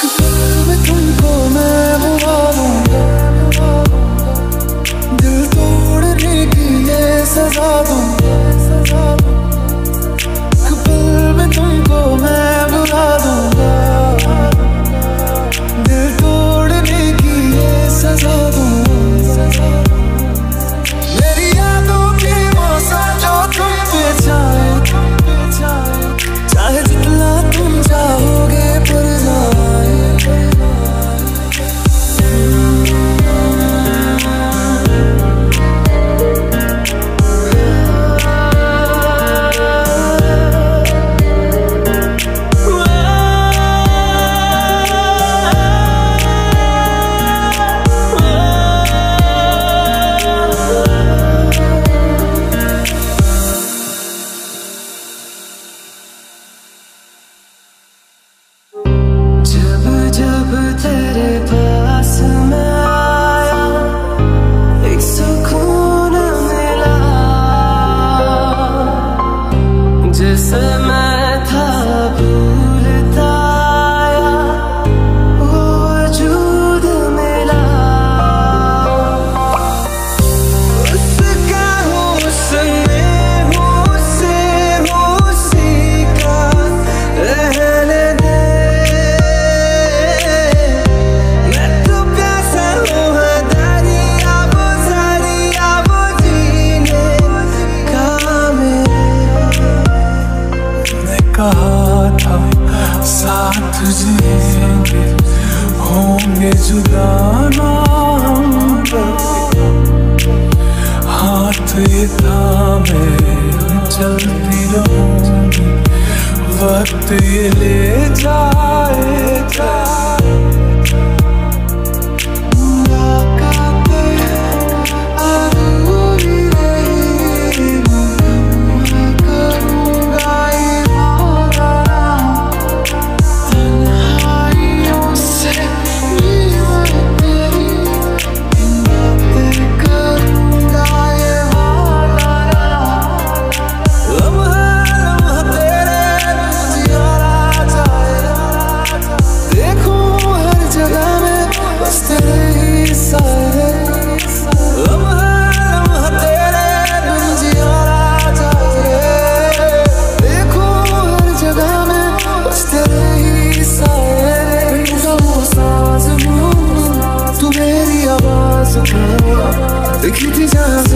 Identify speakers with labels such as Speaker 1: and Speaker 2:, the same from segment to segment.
Speaker 1: く really you deserve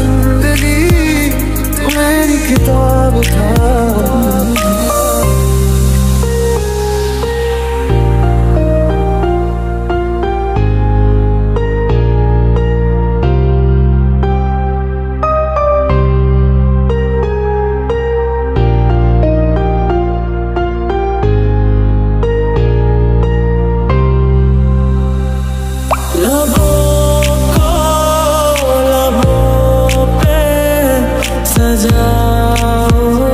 Speaker 1: Oh.